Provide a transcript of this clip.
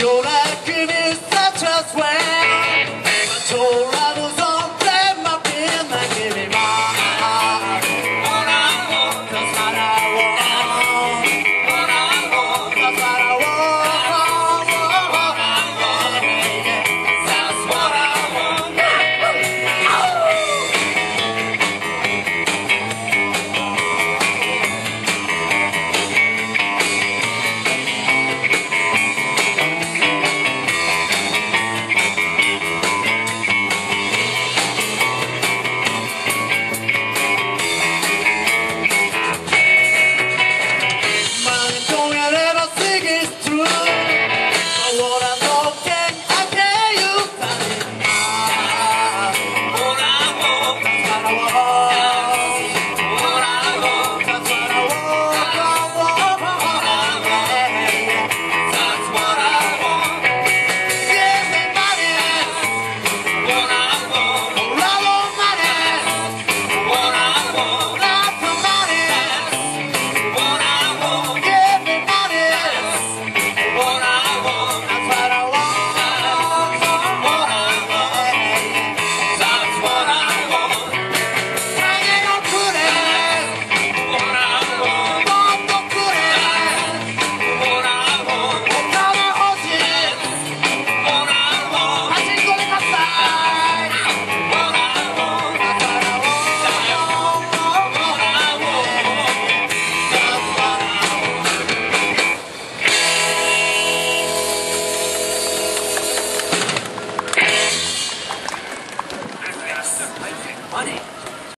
your alchemy is such a swear on it.